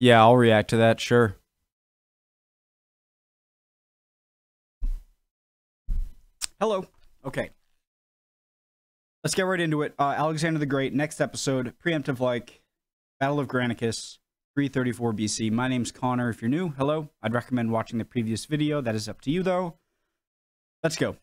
Yeah, I'll react to that, sure. Hello. Okay. Let's get right into it. Uh, Alexander the Great, next episode, preemptive like, Battle of Granicus, 334 BC. My name's Connor. If you're new, hello. I'd recommend watching the previous video. That is up to you, though. Let's go.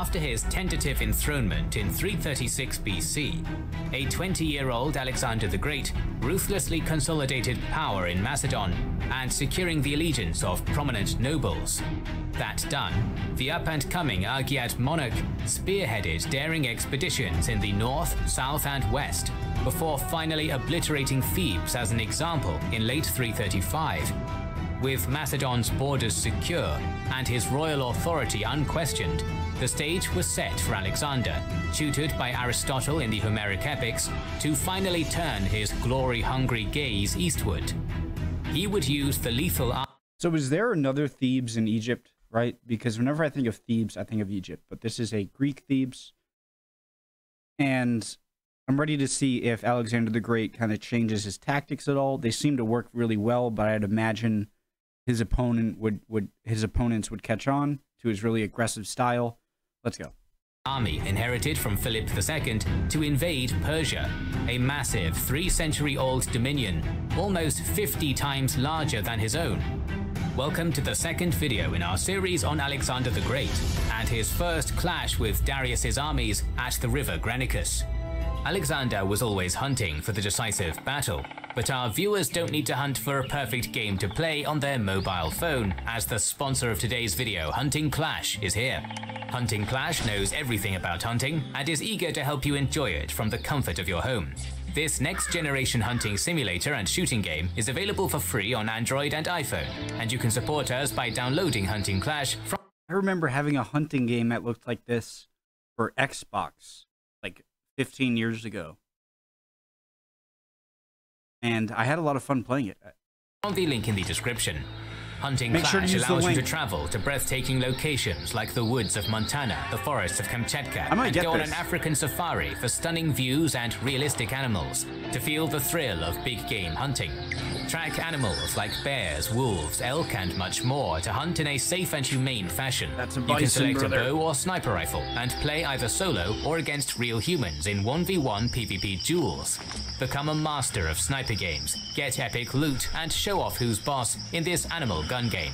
After his tentative enthronement in 336 BC, a 20-year-old Alexander the Great ruthlessly consolidated power in Macedon and securing the allegiance of prominent nobles. That done, the up-and-coming Argead monarch spearheaded daring expeditions in the north, south and west, before finally obliterating Thebes as an example in late 335. With Macedon's borders secure and his royal authority unquestioned, the stage was set for Alexander, tutored by Aristotle in the Homeric epics, to finally turn his glory-hungry gaze eastward. He would use the lethal So is there another Thebes in Egypt, right? Because whenever I think of Thebes, I think of Egypt, but this is a Greek Thebes. And I'm ready to see if Alexander the Great kind of changes his tactics at all. They seem to work really well, but I'd imagine his opponent would, would his opponents would catch on to his really aggressive style. Let's go. Army inherited from Philip II to invade Persia, a massive three-century-old dominion, almost 50 times larger than his own. Welcome to the second video in our series on Alexander the Great and his first clash with Darius's armies at the river Granicus. Alexander was always hunting for the decisive battle, but our viewers don't need to hunt for a perfect game to play on their mobile phone, as the sponsor of today's video, Hunting Clash, is here. Hunting Clash knows everything about hunting and is eager to help you enjoy it from the comfort of your home. This next generation hunting simulator and shooting game is available for free on Android and iPhone, and you can support us by downloading Hunting Clash from I remember having a hunting game that looked like this for Xbox like 15 years ago. And I had a lot of fun playing it. From the link in the description. Hunting Make sure to Clash the allows you to travel to breathtaking locations like the woods of Montana, the forests of Kamchatka, and go on this. an African safari for stunning views and realistic animals to feel the thrill of big game hunting. Track animals like bears, wolves, elk, and much more to hunt in a safe and humane fashion. That's a you can select brother. a bow or sniper rifle and play either solo or against real humans in 1v1 PvP duels. Become a master of sniper games, get epic loot, and show off who's boss in this animal gun game.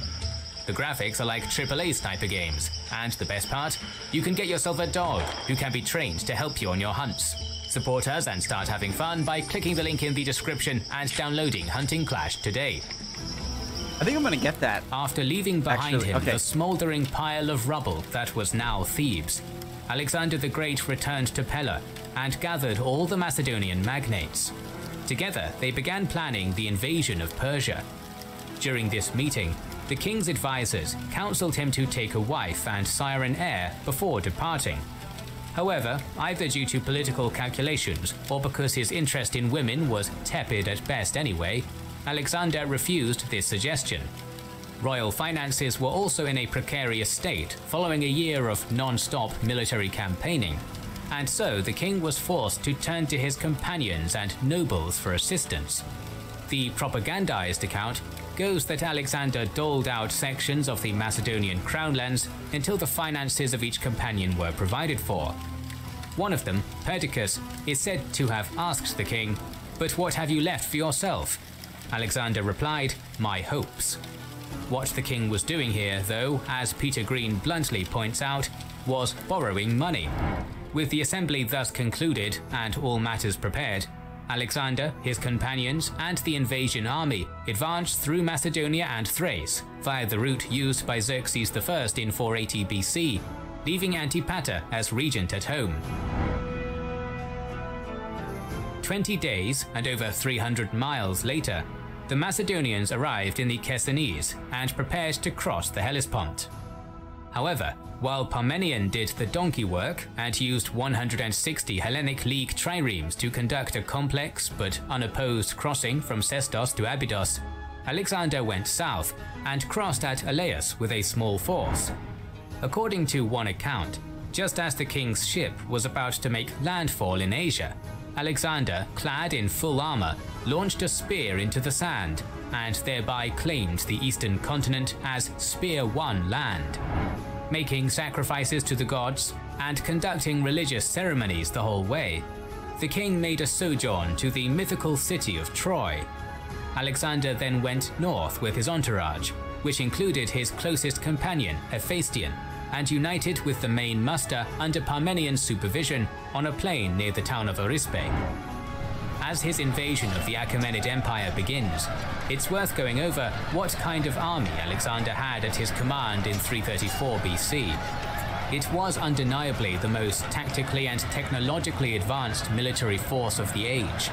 The graphics are like AAA sniper games, and the best part, you can get yourself a dog who can be trained to help you on your hunts. Support us and start having fun by clicking the link in the description and downloading Hunting Clash today. I think I'm going to get that. After leaving behind Actually, him okay. the smoldering pile of rubble that was now Thebes, Alexander the Great returned to Pella and gathered all the Macedonian magnates. Together, they began planning the invasion of Persia. During this meeting, the king's advisors counseled him to take a wife and sire an heir before departing. However, either due to political calculations or because his interest in women was tepid at best anyway, Alexander refused this suggestion. Royal finances were also in a precarious state following a year of non-stop military campaigning, and so the king was forced to turn to his companions and nobles for assistance. The propagandized account goes that Alexander doled out sections of the Macedonian crownlands until the finances of each companion were provided for. One of them, Perdiccas, is said to have asked the king, But what have you left for yourself? Alexander replied, My hopes. What the king was doing here, though, as Peter Green bluntly points out, was borrowing money. With the assembly thus concluded and all matters prepared, Alexander, his companions, and the invasion army advanced through Macedonia and Thrace via the route used by Xerxes I in 480 BC, leaving Antipater as regent at home. 20 days and over 300 miles later, the Macedonians arrived in the Chersonese and prepared to cross the Hellespont. However, while Parmenion did the donkey work and used 160 Hellenic League triremes to conduct a complex but unopposed crossing from Sestos to Abydos, Alexander went south and crossed at Elaeus with a small force. According to one account, Just as the king's ship was about to make landfall in Asia, Alexander, clad in full armor, launched a spear into the sand and thereby claimed the eastern continent as spear-won land. Making sacrifices to the gods and conducting religious ceremonies the whole way, the king made a sojourn to the mythical city of Troy. Alexander then went north with his entourage, which included his closest companion, Hephaestion, and united with the main muster under Parmenion's supervision on a plain near the town of Arisbe. As his invasion of the Achaemenid Empire begins, it's worth going over what kind of army Alexander had at his command in 334 BC. It was undeniably the most tactically and technologically advanced military force of the age.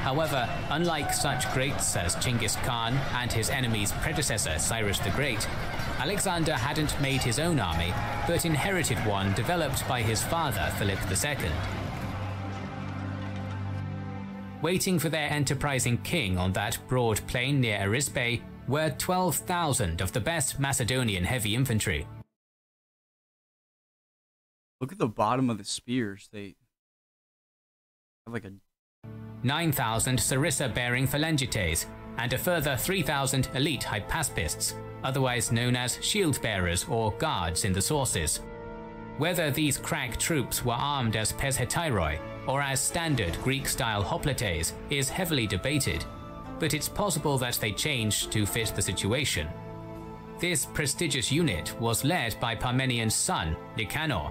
However, unlike such greats as Genghis Khan and his enemy's predecessor Cyrus the Great, Alexander hadn't made his own army, but inherited one developed by his father Philip II. Waiting for their enterprising king on that broad plain near Arisbe were 12,000 of the best Macedonian heavy infantry. Look at the bottom of the spears. They have like a 9,000 sarissa bearing phalangites, and a further 3,000 elite hypaspists, otherwise known as shield bearers or guards in the sources. Whether these crack troops were armed as pezhetairoi or as standard Greek-style hoplites is heavily debated, but it's possible that they changed to fit the situation. This prestigious unit was led by Parmenion's son, Nicanor.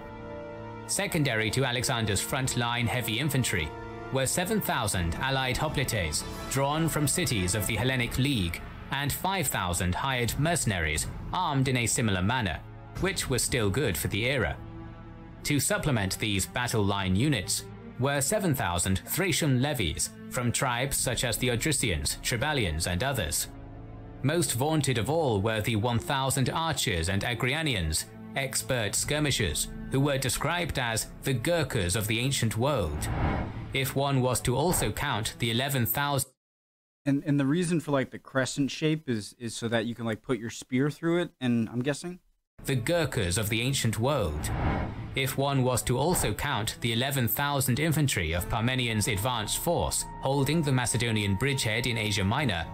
Secondary to Alexander's front-line heavy infantry were 7,000 allied hoplites drawn from cities of the Hellenic League and 5,000 hired mercenaries armed in a similar manner, which was still good for the era. To supplement these battle line units were 7,000 Thracian levies from tribes such as the Odrysians, Triballians, and others. Most vaunted of all were the 1,000 archers and Agrianians, expert skirmishers, who were described as the Gurkhas of the ancient world. If one was to also count the 11,000 and and the reason for like the crescent shape is is so that you can like put your spear through it and I'm guessing the Gurkhas of the ancient world. If one was to also count the 11,000 infantry of Parmenion's advanced force holding the Macedonian bridgehead in Asia Minor,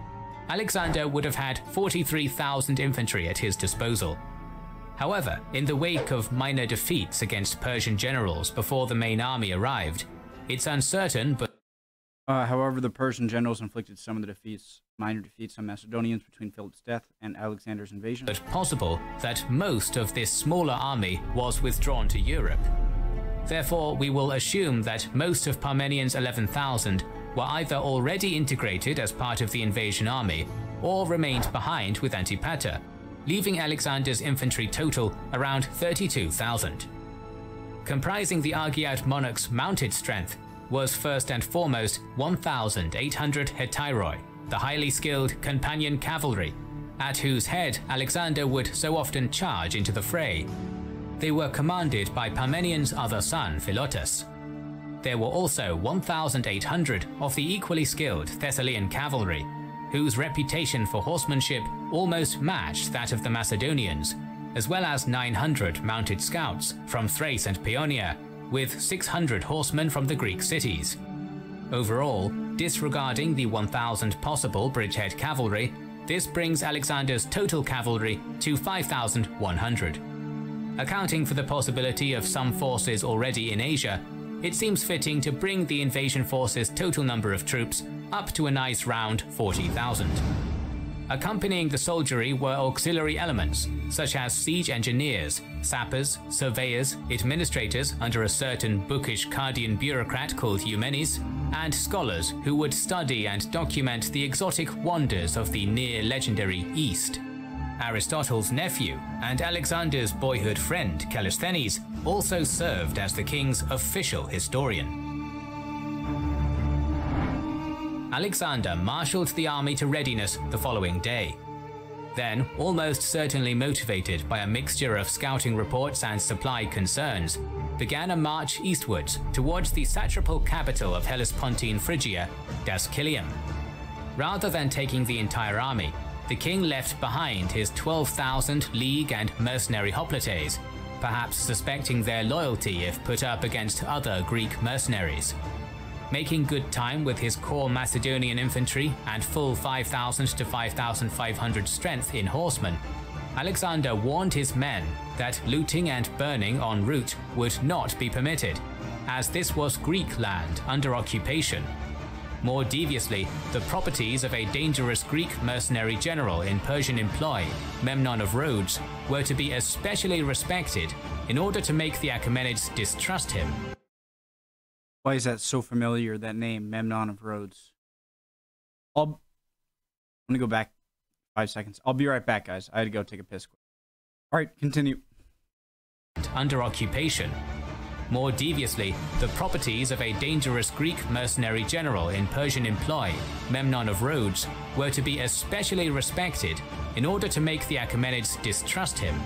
Alexander would have had 43,000 infantry at his disposal. However, in the wake of minor defeats against Persian generals before the main army arrived, it's uncertain but uh, however, the Persian generals inflicted some of the defeats, minor defeats on Macedonians between Philip's death and Alexander's invasion. But possible that most of this smaller army was withdrawn to Europe. Therefore, we will assume that most of Parmenion's 11,000 were either already integrated as part of the invasion army or remained behind with Antipater, leaving Alexander's infantry total around 32,000. Comprising the Argead monarch's mounted strength was first and foremost 1,800 hetairoi, the highly skilled companion cavalry, at whose head Alexander would so often charge into the fray. They were commanded by Parmenion's other son, Philotas. There were also 1,800 of the equally skilled Thessalian cavalry, whose reputation for horsemanship almost matched that of the Macedonians, as well as 900 mounted scouts from Thrace and Paeonia, with 600 horsemen from the Greek cities. Overall, disregarding the 1,000 possible bridgehead cavalry, this brings Alexander's total cavalry to 5,100. Accounting for the possibility of some forces already in Asia, it seems fitting to bring the invasion force's total number of troops up to a nice round 40,000. Accompanying the soldiery were auxiliary elements, such as siege engineers, sappers, surveyors, administrators under a certain bookish Cardian bureaucrat called Eumenes, and scholars who would study and document the exotic wonders of the near legendary East. Aristotle's nephew and Alexander's boyhood friend Callisthenes also served as the king's official historian. Alexander marshaled the army to readiness the following day. Then, almost certainly motivated by a mixture of scouting reports and supply concerns, began a march eastwards towards the satrapal capital of Hellespontine Phrygia, Dascylium. Rather than taking the entire army, the king left behind his 12,000 league and mercenary hoplites, perhaps suspecting their loyalty if put up against other Greek mercenaries. Making good time with his core Macedonian infantry and full 5,000 to 5,500 strength in horsemen, Alexander warned his men that looting and burning en route would not be permitted, as this was Greek land under occupation. More deviously, the properties of a dangerous Greek mercenary general in Persian employ, Memnon of Rhodes, were to be especially respected in order to make the Achaemenids distrust him. Why is that so familiar, that name, Memnon of Rhodes? I'll, I'm going to go back five seconds. I'll be right back, guys. I had to go take a piss. All right, continue. Under occupation. More deviously, the properties of a dangerous Greek mercenary general in Persian employ, Memnon of Rhodes, were to be especially respected in order to make the Achaemenids distrust him.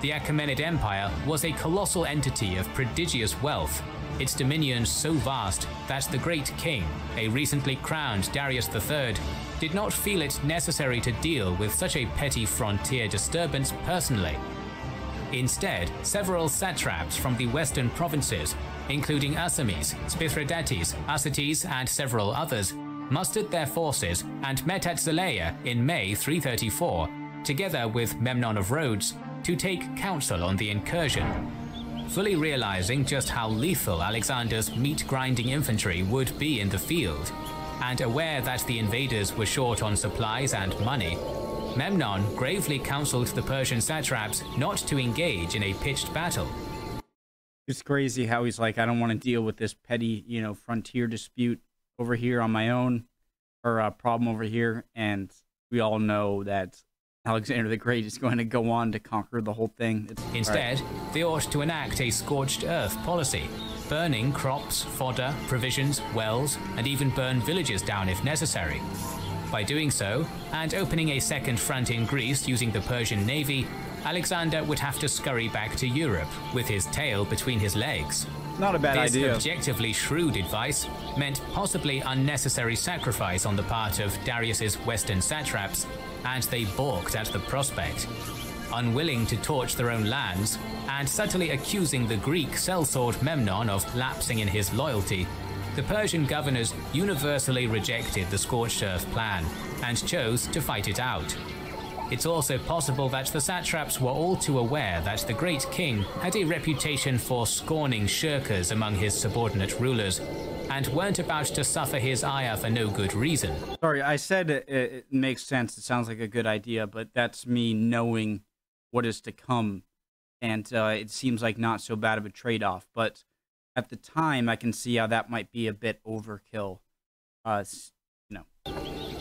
The Achaemenid Empire was a colossal entity of prodigious wealth, its dominions so vast that the great king, a recently crowned Darius III, did not feel it necessary to deal with such a petty frontier disturbance personally. Instead, several satraps from the western provinces, including Arsames, Spithridates, Arsites, and several others, mustered their forces and met at Zeleia in May 334, together with Memnon of Rhodes, to take counsel on the incursion. Fully realizing just how lethal Alexander's meat-grinding infantry would be in the field, and aware that the invaders were short on supplies and money, Memnon gravely counseled the Persian satraps not to engage in a pitched battle. It's crazy how he's like, I don't want to deal with this petty, you know, frontier dispute over here on my own, or a problem over here. And we all know that Alexander the Great is going to go on to conquer the whole thing. It's, Instead, right. they ought to enact a scorched earth policy, burning crops, fodder, provisions, wells, and even burn villages down if necessary. By doing so, and opening a second front in Greece using the Persian navy, Alexander would have to scurry back to Europe with his tail between his legs. Not a bad this idea. This objectively shrewd advice meant possibly unnecessary sacrifice on the part of Darius's western satraps, and they balked at the prospect. Unwilling to torch their own lands, and subtly accusing the Greek sellsword Memnon of lapsing in his loyalty, the Persian governors universally rejected the scorched earth plan and chose to fight it out. It's also possible that the satraps were all too aware that the great king had a reputation for scorning shirkers among his subordinate rulers and weren't about to suffer his ire for no good reason. Sorry, I said it, it, makes sense. It sounds like a good idea, but that's me knowing what is to come. And uh, it seems like not so bad of a trade off. But at the time, I can see how that might be a bit overkill. Uh.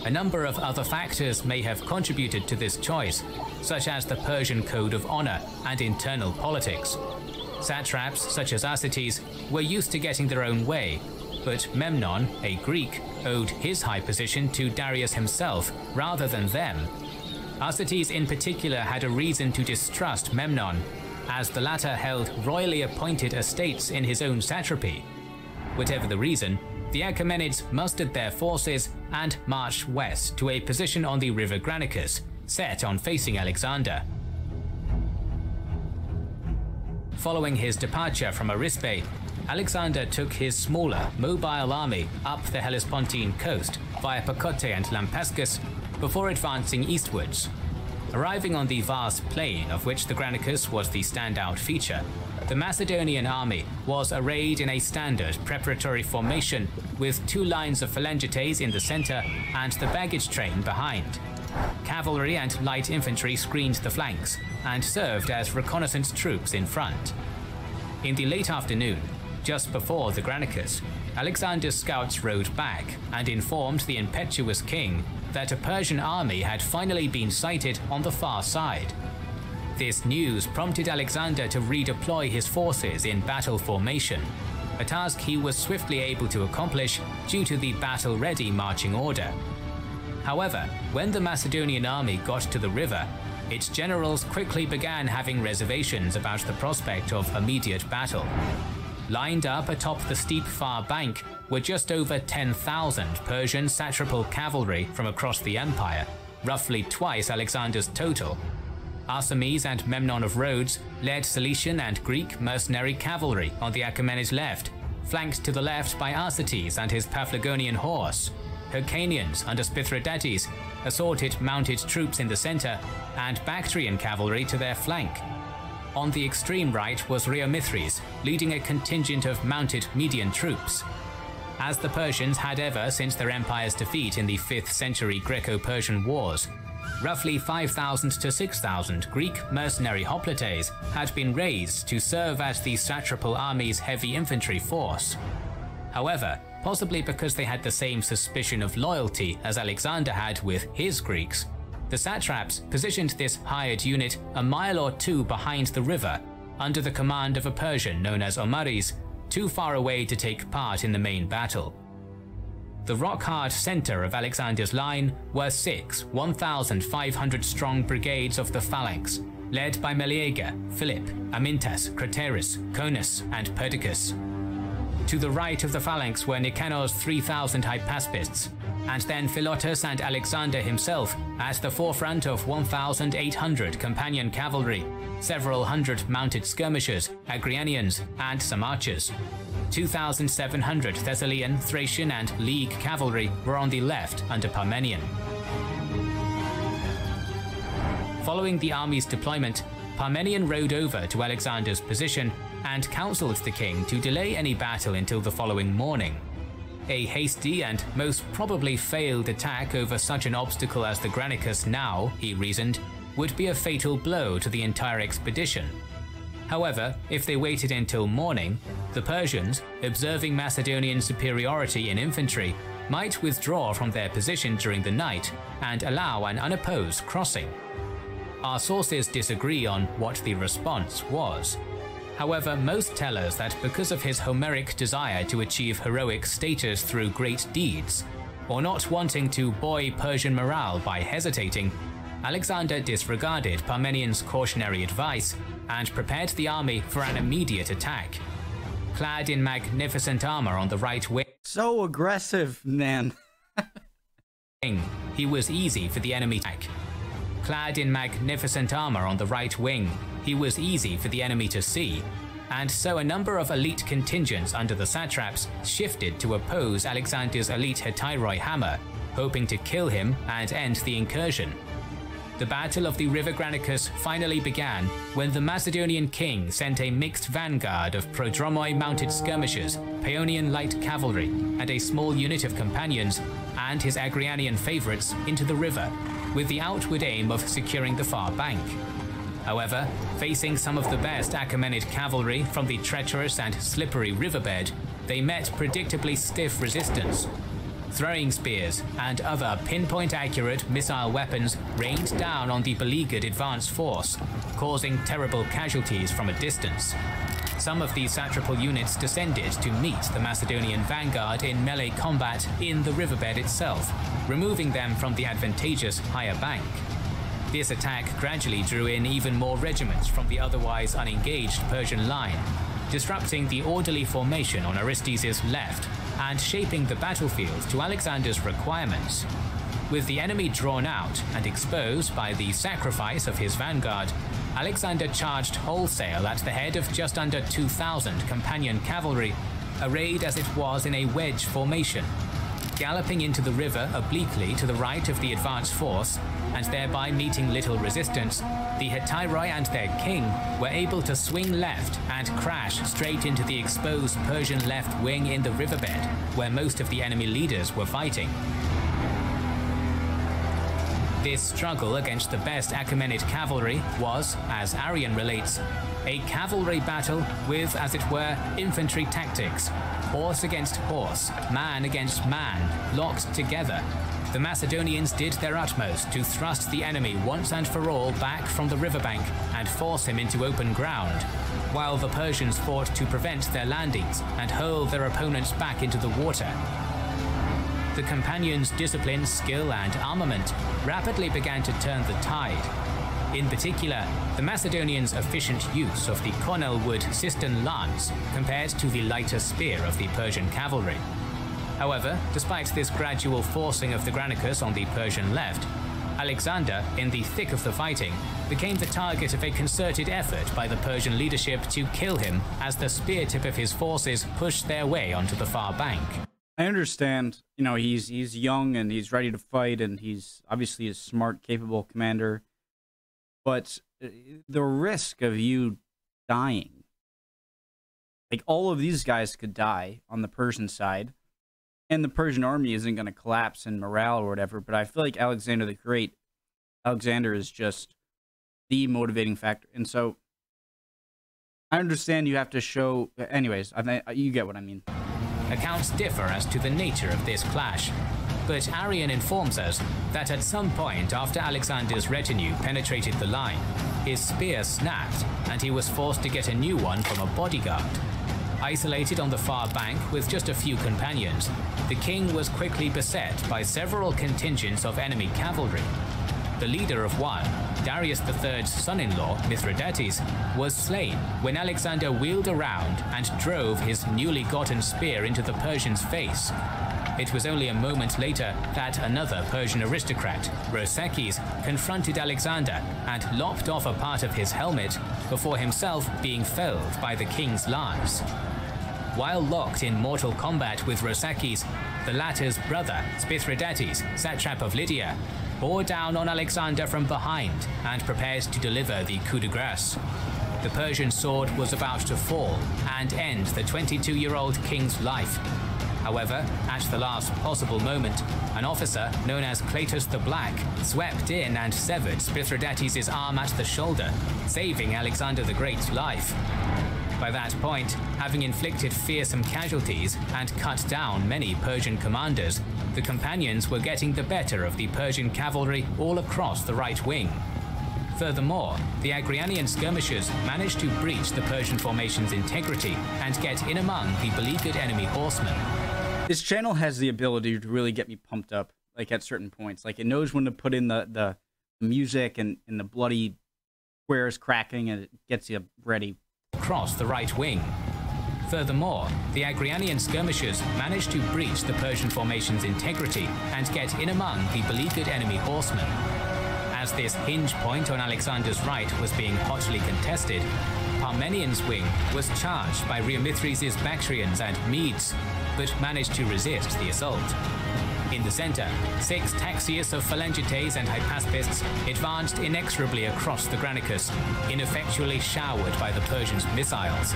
A number of other factors may have contributed to this choice, such as the Persian code of honor and internal politics. Satraps such as Arsites were used to getting their own way, but Memnon, a Greek, owed his high position to Darius himself rather than them. Arsites in particular had a reason to distrust Memnon as the latter held royally appointed estates in his own satrapy. Whatever the reason, the Achaemenids mustered their forces and marched west to a position on the river Granicus, set on facing Alexander. Following his departure from Arisbe, Alexander took his smaller, mobile army up the Hellespontine coast via Percote and Lampsacus before advancing eastwards Arriving on the vast plain of which the Granicus was the standout feature, the Macedonian army was arrayed in a standard preparatory formation with two lines of phalangites in the center and the baggage train behind. Cavalry and light infantry screened the flanks and served as reconnaissance troops in front. In the late afternoon, just before the Granicus, Alexander's scouts rode back and informed the impetuous king that a Persian army had finally been sighted on the far side. This news prompted Alexander to redeploy his forces in battle formation, a task he was swiftly able to accomplish due to the battle-ready marching order. However, when the Macedonian army got to the river, its generals quickly began having reservations about the prospect of immediate battle. Lined up atop the steep far bank were just over 10,000 Persian satrapal cavalry from across the empire, roughly twice Alexander's total. Arsames and Memnon of Rhodes led Cilician and Greek mercenary cavalry on the Achaemenid left, flanked to the left by Arsaces and his Paphlagonian horse. Hyrcanians under Spithridates assaulted mounted troops in the center, and Bactrian cavalry to their flank. On the extreme right was Rheomithres, leading a contingent of mounted Median troops. As the Persians had ever since their empire's defeat in the 5th century Greco-Persian Wars, roughly 5,000 to 6,000 Greek mercenary hoplites had been raised to serve as the satrapal army's heavy infantry force. However, possibly because they had the same suspicion of loyalty as Alexander had with his Greeks, the satraps positioned this hired unit a mile or two behind the river, under the command of a Persian known as Omares, too far away to take part in the main battle. The rock-hard center of Alexander's line were six 1,500 strong brigades of the phalanx, led by Meleager, Philip, Amyntas, Craterus, Coenus, and Perdiccas. To the right of the phalanx were Nicanor's 3,000 hypaspists, and then Philotas and Alexander himself at the forefront of 1,800 companion cavalry, several hundred mounted skirmishers, Agrianians, and some archers. 2,700 Thessalian, Thracian, and League cavalry were on the left under Parmenion. Following the army's deployment, Parmenion rode over to Alexander's position and counseled the king to delay any battle until the following morning. A hasty and most probably failed attack over such an obstacle as the Granicus now, he reasoned, would be a fatal blow to the entire expedition. However, if they waited until morning, the Persians, observing Macedonian superiority in infantry, might withdraw from their position during the night and allow an unopposed crossing. Our sources disagree on what the response was. However, most tell us that because of his Homeric desire to achieve heroic status through great deeds, or not wanting to buoy Persian morale by hesitating, Alexander disregarded Parmenion's cautionary advice and prepared the army for an immediate attack. Clad in magnificent armor on the right wing, So aggressive, man. he was easy for the enemy to attack. Clad in magnificent armor on the right wing, he was easy for the enemy to see, and so a number of elite contingents under the satraps shifted to oppose Alexander's elite Hetairoi hammer, hoping to kill him and end the incursion. The Battle of the River Granicus finally began when the Macedonian king sent a mixed vanguard of prodromoi mounted skirmishers, Paeonian light cavalry, and a small unit of companions, and his Agrianian favorites into the river, with the outward aim of securing the far bank. However, facing some of the best Achaemenid cavalry from the treacherous and slippery riverbed, they met predictably stiff resistance. Throwing spears and other pinpoint accurate missile weapons rained down on the beleaguered advance force, causing terrible casualties from a distance. Some of these satrapal units descended to meet the Macedonian vanguard in melee combat in the riverbed itself, removing them from the advantageous higher bank. This attack gradually drew in even more regiments from the otherwise unengaged Persian line, disrupting the orderly formation on Arsites' left and shaping the battlefield to Alexander's requirements. With the enemy drawn out and exposed by the sacrifice of his vanguard, Alexander charged wholesale at the head of just under 2,000 companion cavalry, arrayed as it was in a wedge formation, galloping into the river obliquely to the right of the advance force, and thereby meeting little resistance, the Hetairoi and their king were able to swing left and crash straight into the exposed Persian left wing in the riverbed, where most of the enemy leaders were fighting. This struggle against the best Achaemenid cavalry was, as Arrian relates, a cavalry battle with, as it were, infantry tactics, horse against horse, man against man, locked together. The Macedonians did their utmost to thrust the enemy once and for all back from the riverbank and force him into open ground, while the Persians fought to prevent their landings and hurl their opponents back into the water. The companions' discipline, skill, and armament rapidly began to turn the tide. In particular, the Macedonians' efficient use of the cornel wood xyston lance compared to the lighter spear of the Persian cavalry. However, despite this gradual forcing of the Granicus on the Persian left, Alexander, in the thick of the fighting, became the target of a concerted effort by the Persian leadership to kill him as the spear tip of his forces pushed their way onto the far bank. I understand, you know, he's he's young and he's ready to fight and he's obviously a smart, capable commander. But uh, the risk of you dying like all of these guys could die on the Persian side and the Persian army isn't going to collapse in morale or whatever, but I feel like Alexander the Great Alexander is just the motivating factor. And so I understand you have to show anyways, I you get what I mean. Accounts differ as to the nature of this clash, but Arrian informs us that at some point after Alexander's retinue penetrated the line, his spear snapped and he was forced to get a new one from a bodyguard. Isolated on the far bank with just a few companions, the king was quickly beset by several contingents of enemy cavalry. The leader of one, Darius III's son-in-law, Mithridates, was slain when Alexander wheeled around and drove his newly gotten spear into the Persian's face. It was only a moment later that another Persian aristocrat, Rhoesaces, confronted Alexander and lopped off a part of his helmet before himself being felled by the king's lance. While locked in mortal combat with Rhoesaces, the latter's brother, Spithridates, satrap of Lydia, bore down on Alexander from behind and prepared to deliver the coup de grace. The Persian sword was about to fall and end the 22-year-old king's life, However, at the last possible moment, an officer known as Cleitus the Black swept in and severed Spithridates' arm at the shoulder, saving Alexander the Great's life. By that point, having inflicted fearsome casualties and cut down many Persian commanders, the companions were getting the better of the Persian cavalry all across the right wing. Furthermore, the Agrianian skirmishers managed to breach the Persian formation's integrity and get in among the beleaguered enemy horsemen. This channel has the ability to really get me pumped up, like at certain points. Like it knows when to put in the the music and, and the bloody squares cracking, and it gets you ready. Across the right wing. Furthermore, the Agrianian skirmishers managed to breach the Persian formation's integrity and get in among the beleaguered enemy horsemen. As this hinge point on Alexander's right was being hotly contested, Parmenion's wing was charged by Rheomithres' Bactrians and Medes, but managed to resist the assault. In the center, six taxeis of Phalangites and Hypaspists advanced inexorably across the Granicus, ineffectually showered by the Persians' missiles.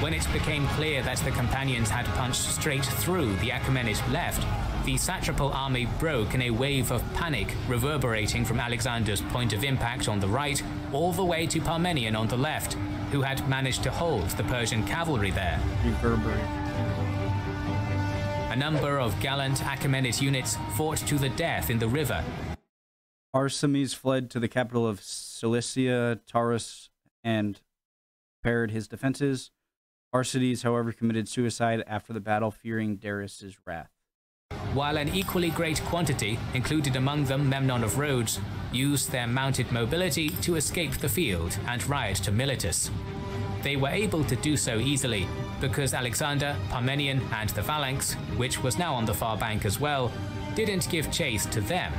When it became clear that the companions had punched straight through the Achaemenid left, the satrapal army broke in a wave of panic reverberating from Alexander's point of impact on the right all the way to Parmenion on the left, who had managed to hold the Persian cavalry there. A number of gallant Achaemenid units fought to the death in the river. Arsames fled to the capital of Cilicia, Tarsus, and prepared his defenses. Arsaces, however, committed suicide after the battle, fearing Darius's wrath. While an equally great quantity, included among them Memnon of Rhodes, used their mounted mobility to escape the field and ride to Miletus. They were able to do so easily because Alexander, Parmenion, and the phalanx, which was now on the far bank as well, didn't give chase to them.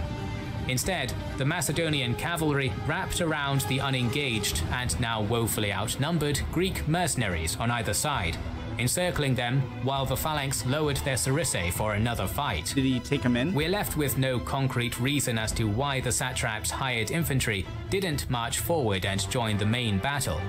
Instead, the Macedonian cavalry wrapped around the unengaged and now woefully outnumbered Greek mercenaries on either side, encircling them while the phalanx lowered their sarissæ for another fight. Did he take him in? We're left with no concrete reason as to why the satrap's hired infantry didn't march forward and join the main battle,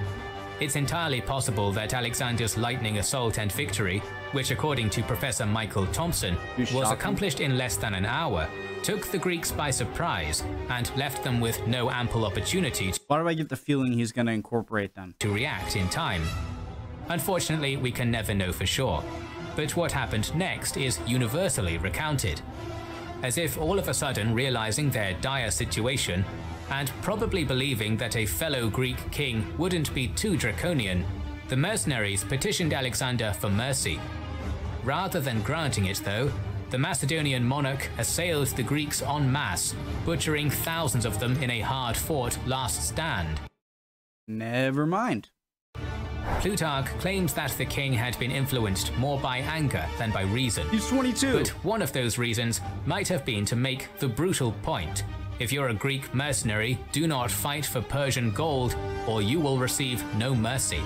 it's entirely possible that Alexander's lightning assault and victory, which according to Professor Michael Thompson, was accomplished in less than an hour, took the Greeks by surprise and left them with no ample opportunity Why do I get the feeling he's going to incorporate them? to react in time. Unfortunately, we can never know for sure. But what happened next is universally recounted. As if all of a sudden realizing their dire situation, and probably believing that a fellow Greek king wouldn't be too draconian, the mercenaries petitioned Alexander for mercy. Rather than granting it, though, the Macedonian monarch assailed the Greeks en masse, butchering thousands of them in a hard-fought last stand. Never mind. Plutarch claims that the king had been influenced more by anger than by reason. He's 22. But one of those reasons might have been to make the brutal point If you're a Greek mercenary, do not fight for Persian gold, or you will receive no mercy.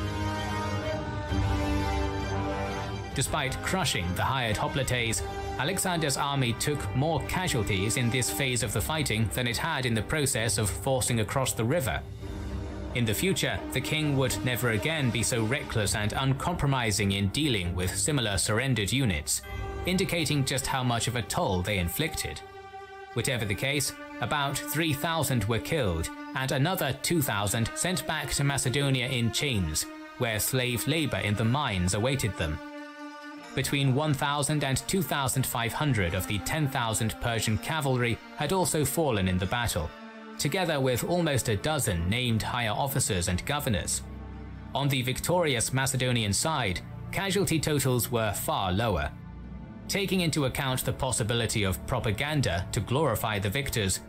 Despite crushing the hired hoplites, Alexander's army took more casualties in this phase of the fighting than it had in the process of forcing across the river. In the future, the king would never again be so reckless and uncompromising in dealing with similar surrendered units, indicating just how much of a toll they inflicted. Whatever the case, about 3,000 were killed and another 2,000 sent back to Macedonia in chains, where slave labor in the mines awaited them. Between 1,000 and 2,500 of the 10,000 Persian cavalry had also fallen in the battle, together with almost a dozen named higher officers and governors. On the victorious Macedonian side, casualty totals were far lower. Taking into account the possibility of propaganda to glorify the victors,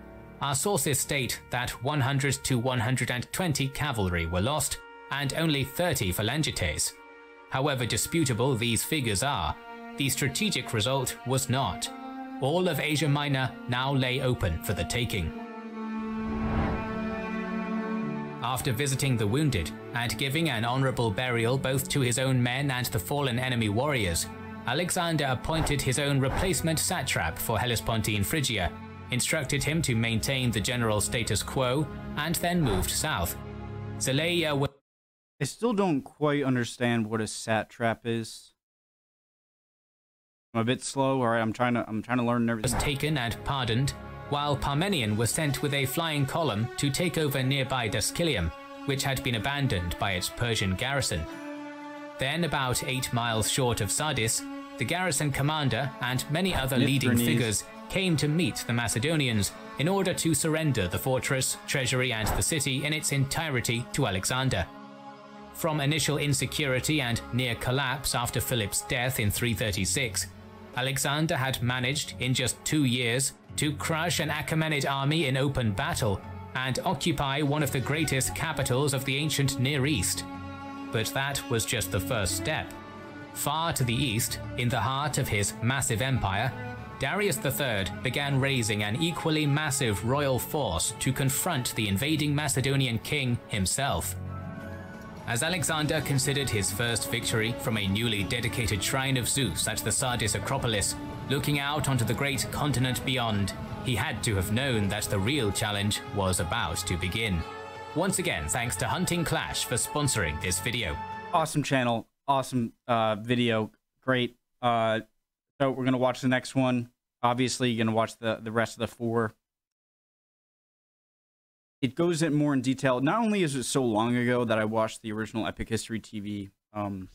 our sources state that 100 to 120 cavalry were lost and only 30 phalangites. However disputable these figures are, the strategic result was not. All of Asia Minor now lay open for the taking. After visiting the wounded and giving an honorable burial both to his own men and the fallen enemy warriors, Alexander appointed his own replacement satrap for Hellespontine Phrygia, instructed him to maintain the general status quo, and then moved south. Zeleia was I still don't quite understand what a satrap is. I'm a bit slow. All right, I'm trying to I'm trying to learn everything. was taken and pardoned, while Parmenion was sent with a flying column to take over nearby Dascylium, which had been abandoned by its Persian garrison. Then, about eight miles short of Sardis, the garrison commander and many other leading figures came to meet the Macedonians in order to surrender the fortress, treasury, and the city in its entirety to Alexander. From initial insecurity and near collapse after Philip's death in 336, Alexander had managed, in just two years, to crush an Achaemenid army in open battle and occupy one of the greatest capitals of the ancient Near East. But that was just the first step. Far to the east, in the heart of his massive empire, Darius III began raising an equally massive royal force to confront the invading Macedonian king himself. As Alexander considered his first victory from a newly dedicated shrine of Zeus at the Sardis Acropolis, looking out onto the great continent beyond, he had to have known that the real challenge was about to begin. Once again, thanks to Hunting Clash for sponsoring this video. Awesome channel, awesome uh, video, great. Uh, so we're gonna watch the next one. Obviously, you're gonna watch the the rest of the four. It goes in more in detail. Not only is it so long ago that I watched the original Epic History TV um,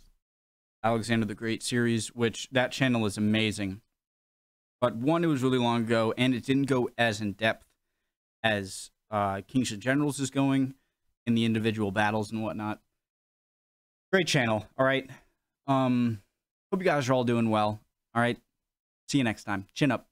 Alexander the Great series, which that channel is amazing. But one, it was really long ago, and it didn't go as in depth as uh, Kings and Generals is going in the individual battles and whatnot. Great channel. All right. Um, hope you guys are all doing well. All right. See you next time. Chin up.